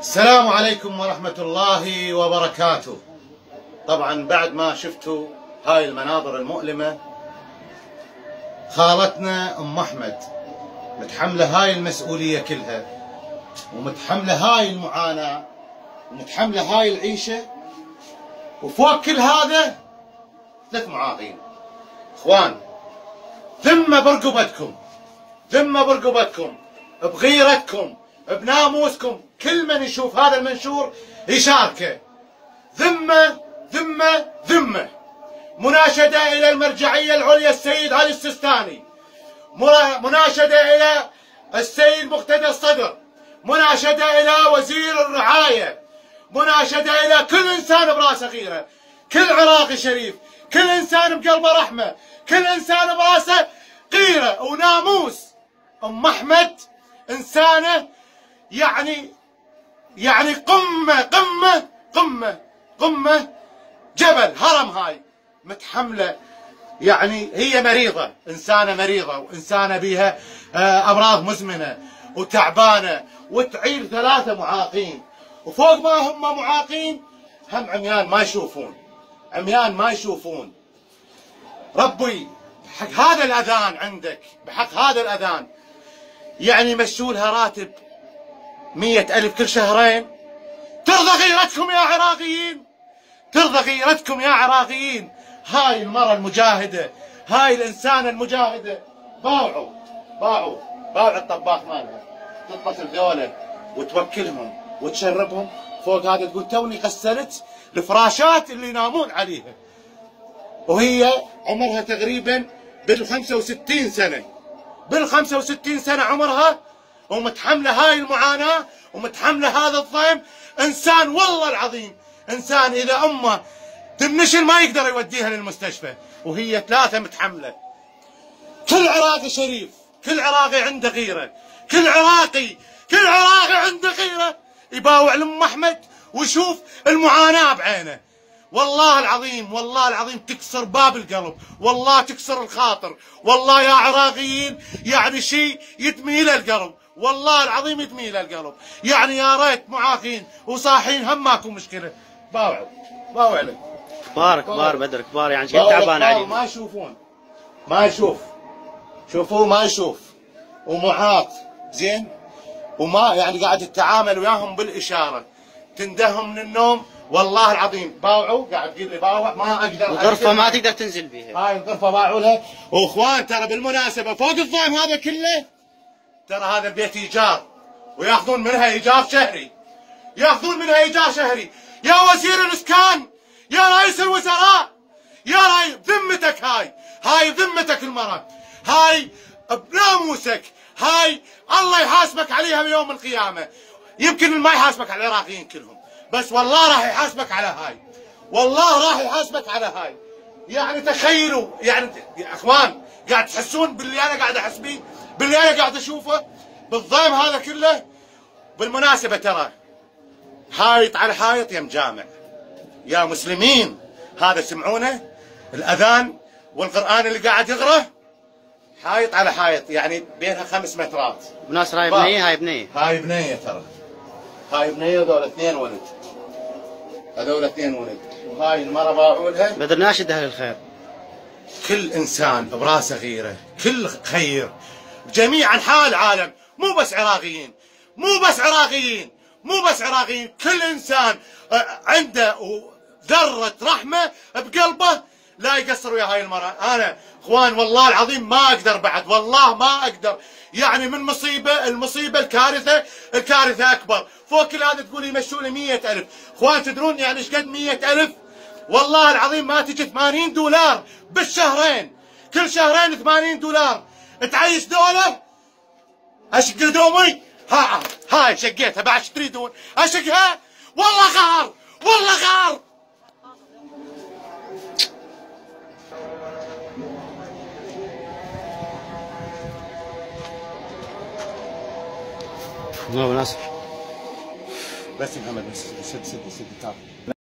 السلام عليكم ورحمة الله وبركاته. طبعا بعد ما شفتوا هاي المناظر المؤلمة خالتنا أم أحمد متحملة هاي المسؤولية كلها ومتحملة هاي المعاناة ومتحملة هاي العيشة وفوق كل هذا ثلاث معاقين إخوان ذمة برقبتكم ذمة برقبتكم بغيرتكم بناموسكم كل من يشوف هذا المنشور يشاركه. ذمة ذمة ذمة. مناشدة إلى المرجعية العليا السيد علي السيستاني مناشدة إلى السيد مقتدى الصدر مناشدة إلى وزير الرعاية مناشدة إلى كل إنسان براسه غيرة كل عراقي شريف كل إنسان بقلبه رحمة كل إنسان برأسه غيرة وناموس. أم أحمد إنسانة يعني يعني قمة قمة قمة قمة جبل هرم هاي متحملة يعني هي مريضة إنسانة مريضة وإنسانة بيها آه، أمراض مزمنة وتعبانة وتعير ثلاثة معاقين. وفوق ما هم معاقين هم عميان ما يشوفون. عميان ما يشوفون. ربي بحق هذا الأذان عندك بحق هذا الأذان. يعني مشولها راتب مية ألف كل شهرين. ترضى غيرتكم يا عراقيين. ترضى غيرتكم يا عراقيين. هاي المرأة المجاهدة هاي الإنسانة المجاهدة. باعوا باعوا باعوا الطباخ مالها تطبخ الذولة وتوكلهم وتشربهم. فوق هذا تقول توني غسلت الفراشات اللي ينامون عليها. وهي عمرها تقريبا بال 65 سنة. بال 65 سنة عمرها. ومتحملة هاي المعاناة ومتحملة هذا الضيم. إنسان والله العظيم إنسان إذا أمه تنشل ما يقدر يوديها للمستشفى وهي ثلاثة متحملة. كل عراقي شريف كل عراقي عنده غيرة كل عراقي كل عراقي عنده غيرة. يباوع لأم أحمد ويشوف المعاناة بعينه. والله العظيم والله العظيم تكسر باب القلب والله تكسر الخاطر والله يا عراقيين يعني شيء يدمي القلب. والله العظيم يدمي القلب. يعني يا ريت معاقين وصاحين هم ماكو مشكلة. باوعوا باوع لك. كبار كبار بدر كبار. يعني شيء تعبان عليهم ما يشوفون. ما يشوف. شوفوه ما يشوف. ومعاق زين؟ وما يعني قاعد تتعامل وياهم بالإشارة. تندهم من النوم. والله العظيم باوعوا. قاعد تقول لي باوع ما أقدر الغرفه ما تقدر تنزل بيها. هاي الغرفة باعوا لها. وإخوان ترى بالمناسبة فوق الضيم هذا كله ترى هذا البيت إيجار. وياخذون منها إيجار شهري. ياخذون منها إيجار شهري. يا وزير الإسكان! يا رئيس الوزراء يا راي ذمتك هاي هاي ذمتك المرة هاي بناموسك هاي الله يحاسبك عليها بيوم القيامة. يمكن ما يحاسبك على العراقيين كلهم بس والله راح يحاسبك على هاي والله راح يحاسبك على هاي. يعني تخيلوا يعني يا أخوان قاعد تحسون باللي أنا قاعد أحس بيه باللي أنا قاعد أشوفه؟ بالضيم هذا كله؟ بالمناسبة ترى حايط على حايط يم جامع. يا مسلمين. هذا سمعونه الأذان والقرآن اللي قاعد يقرا حايط على حايط يعني بينها خمس مترات. بناصر هاي بنية هاي بنية. هاي بنية ترى. هاي بنية هذول اثنين ولد. هذول اثنين ولد. وهاي المرة باعوا لها بدر ناشد أهل الخير كل إنسان براسه غيره كل خير. جميع أنحاء العالم مو بس عراقيين مو بس عراقيين مو بس عراقيين. كل إنسان آه، عنده ذره رحمة بقلبه. لا يقصر ويا هاي المرأة. أنا إخوان والله العظيم ما أقدر بعد. والله ما أقدر. يعني من مصيبة المصيبة الكارثة الكارثة أكبر. فوق كل هذا تقول يمشون مية ألف. إخوان تدرون يعني إيش قد مية ألف؟ والله العظيم ما تجي 80 دولار بالشهرين. كل شهرين 80 دولار. تعيش دولة؟ أشق دومي؟ ها هاي شقيتها بعد إيش تريدون اشقها والله غار والله غار. No, u nas... Westingham, das ist jetzt die Tat.